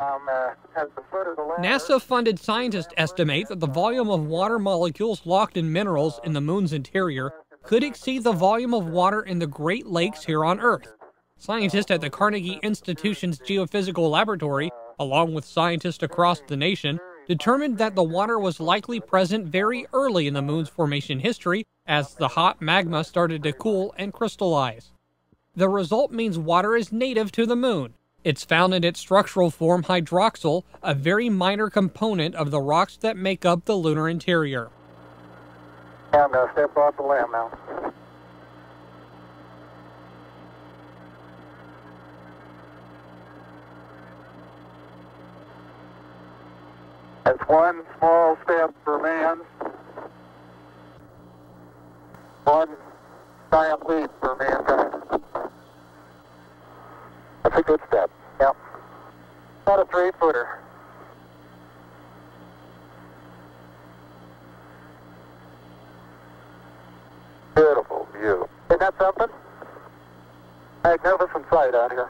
Um, uh, NASA funded scientists estimate that the volume of water molecules locked in minerals in the moon's interior could exceed the volume of water in the Great Lakes here on Earth. Scientists at the Carnegie Institution's Geophysical Laboratory, along with scientists across the nation, determined that the water was likely present very early in the moon's formation history as the hot magma started to cool and crystallize. The result means water is native to the moon, it's found in its structural form hydroxyl, a very minor component of the rocks that make up the lunar interior. I'm going to step off the LM now. That's one small step for man, one giant leap for mankind. That's a good step. Yep. About a three footer. Beautiful view. Isn't that something? Magnificent sight out here.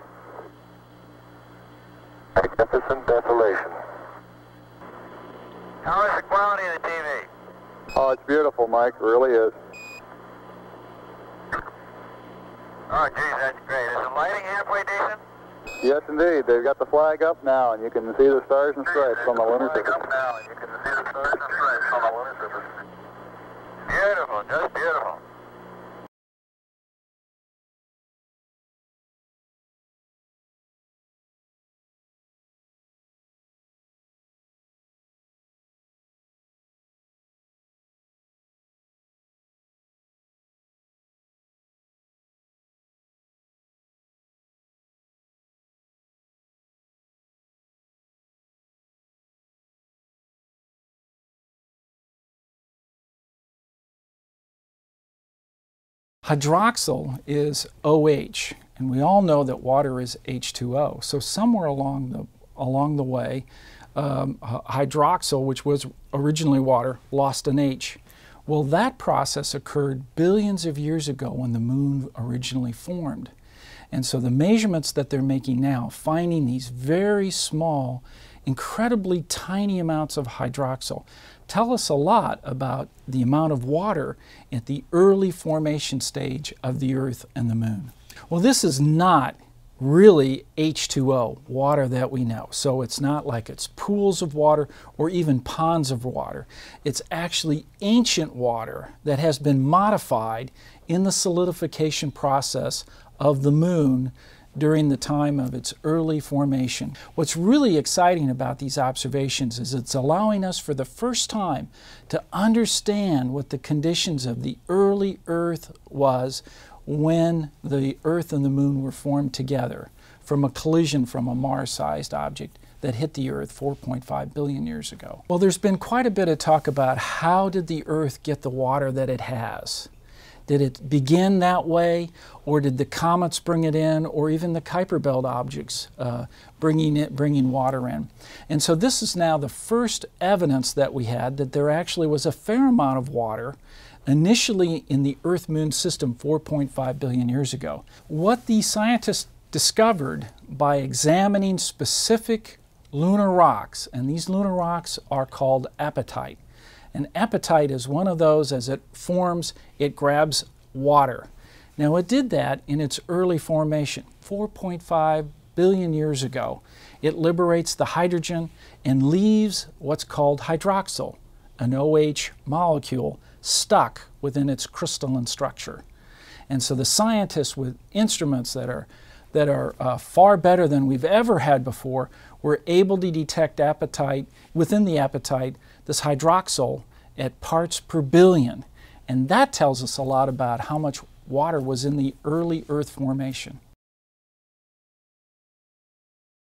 Magnificent desolation. How is the quality of the TV? Oh, it's beautiful, Mike. It really is. Oh, geez, that's great. Is the lighting halfway decent? Yes, indeed. They've got the flag up now, and you can see the stars and stripes on the lunar surface. up now, and you can see the stars and stripes on the lunar surface. Beautiful, just beautiful. Hydroxyl is OH, and we all know that water is H2O. So somewhere along the along the way, um, hydroxyl, which was originally water, lost an H. Well, that process occurred billions of years ago when the moon originally formed. And so the measurements that they're making now, finding these very small, incredibly tiny amounts of hydroxyl, tell us a lot about the amount of water at the early formation stage of the Earth and the Moon. Well, this is not really H2O, water that we know. So it's not like it's pools of water or even ponds of water. It's actually ancient water that has been modified in the solidification process of the moon during the time of its early formation. What's really exciting about these observations is it's allowing us for the first time to understand what the conditions of the early Earth was when the Earth and the Moon were formed together from a collision from a Mars-sized object that hit the Earth 4.5 billion years ago. Well, there's been quite a bit of talk about how did the Earth get the water that it has? Did it begin that way, or did the comets bring it in, or even the Kuiper Belt objects uh, bringing it, bringing water in? And so this is now the first evidence that we had that there actually was a fair amount of water initially in the Earth-Moon system 4.5 billion years ago. What the scientists discovered by examining specific lunar rocks, and these lunar rocks are called apatite. And apatite is one of those, as it forms, it grabs water. Now, it did that in its early formation, 4.5 billion years ago. It liberates the hydrogen and leaves what's called hydroxyl, an OH molecule, stuck within its crystalline structure. And so the scientists with instruments that are, that are uh, far better than we've ever had before We're able to detect apatite within the apatite this hydroxyl at parts per billion. And that tells us a lot about how much water was in the early Earth formation.